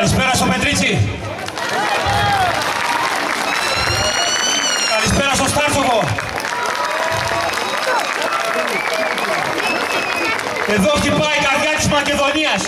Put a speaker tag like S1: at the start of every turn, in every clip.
S1: Καλησπέρα στο Πετρίτσι. Καλησπέρα στο Στάρτσοκο. Εδώ χτυπάει η καρδιά της Μακεδονίας.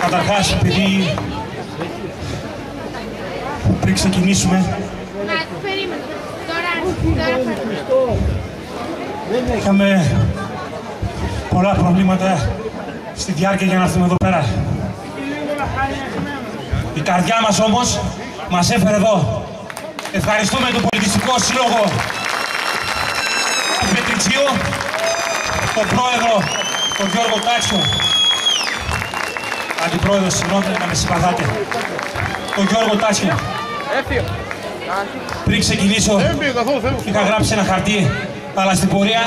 S1: Καταρχάς, επειδή πριν ξεκινήσουμε,
S2: Να, περίμενε. Τώρα, τώρα θα
S1: είχαμε πολλά προβλήματα στη διάρκεια για να έρθουμε εδώ πέρα. Η καρδιά μας όμως μας έφερε εδώ. Ευχαριστούμε τον Πολιτιστικό Σύλλογο του Πετριτσίου, τον πρόεδρο, τον Γιώργο Τάξιο, αντιπρόεδρος, συγγνώμη να με συμπαθάτε, τον Γιώργο Τάξιο. Πριν ξεκινήσω, είχα γράψει ένα χαρτί, αλλά στην πορεία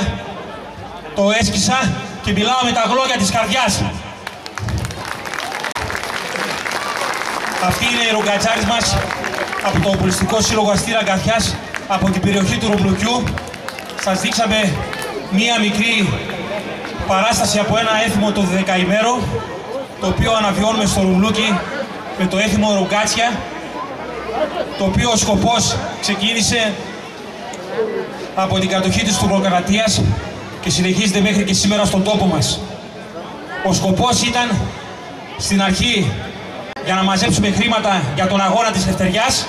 S1: το έσκησα και μιλάω με τα γλώσια της καρδιάς. Αυτοί είναι οι ρογκατσάρες μας από το Πολιτιστικό Σύλλογο Αστήρα Καθιάς από την περιοχή του Ρομπλουκιού. Σας δείξαμε μία μικρή παράσταση από ένα έθιμο το δεκαημέρο το οποίο αναβιώνουμε στο Ρουμπλούκι με το έθιμο Ρογκάτσια το οποίο ο σκοπός ξεκίνησε από την κατοχή της Τουρκοκρατίας και συνεχίζεται μέχρι και σήμερα στον τόπο μας. Ο σκοπός ήταν στην αρχή για να μαζέψουμε χρήματα για τον αγώνα της Ευτεριάς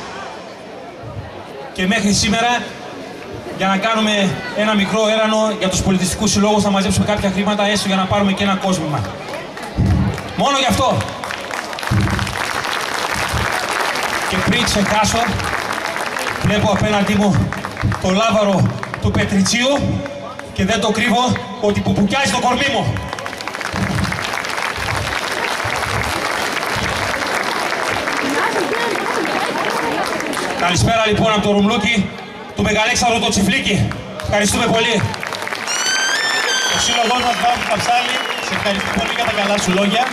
S1: και μέχρι σήμερα για να κάνουμε ένα μικρό έρανο για τους πολιτιστικούς συλλόγους να μαζέψουμε κάποια χρήματα έστω για να πάρουμε και ένα κόσμημα. Μόνο γι' αυτό. Και πριν ξεχάσω, βλέπω απέναντί μου το λάβαρο του Πετριτσίου και δεν το κρύβω ότι πουπουκιάζει το κορμί μου. Καλησπέρα λοιπόν από το Ρουμλούκι του Μεγαλέξανδρου το Τσιφλίκι. Ευχαριστούμε πολύ.
S3: Ο σύλλογος μας Βάμπη Καψάλη, σε ευχαριστώ πολύ για τα καλά σου λόγια.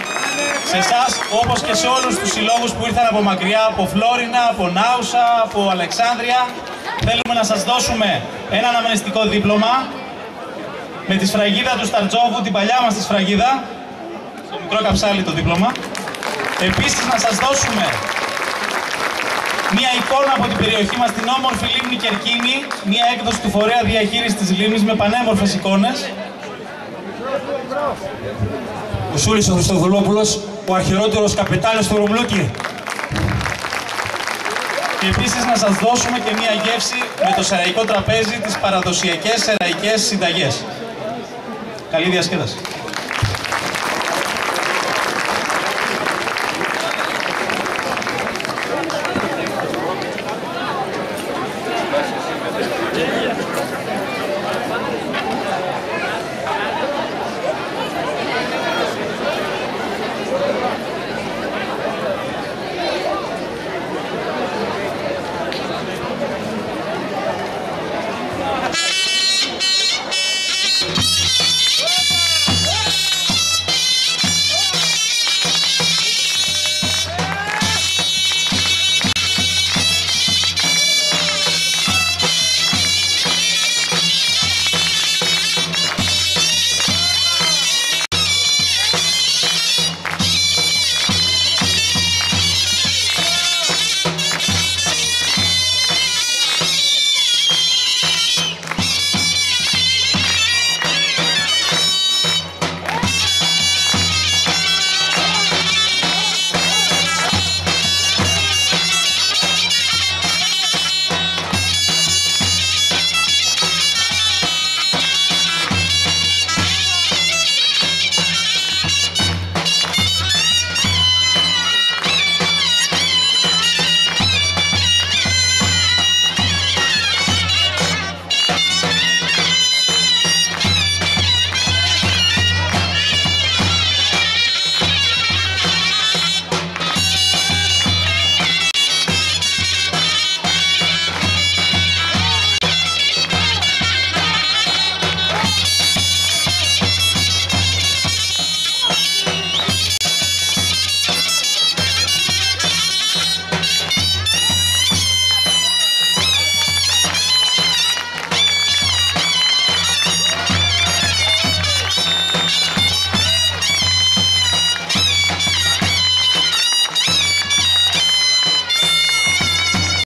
S3: Σε εσάς, όπως και σε όλους τους συλλόγους που ήρθαν από μακριά, από Φλόρινα, από Νάουσα, από Αλεξάνδρεια, θέλουμε να σας δώσουμε ένα αναμενιστικό δίπλωμα με τη σφραγίδα του Σταρτζόβου, την παλιά μας τη σφραγίδα, στο μικρό καψάλι το δίπλωμα. Επίσης να σας δώσουμε Μία εικόνα από την περιοχή μας, την όμορφη λίμνη Κερκίνη, μία έκδοση του φορέα διαχείρισης της λίμνης με πανέμορφες εικόνες.
S1: Ο Σούλης ο Χριστοδουλόπουλος, ο αρχαιρότερος καπετάνιος του Ρουμλούκι.
S3: Και επίσης να σας δώσουμε και μία γεύση με το σεραϊκό τραπέζι, τις παραδοσιακές σεραϊκές συνταγές. Καλή διασκέδαση.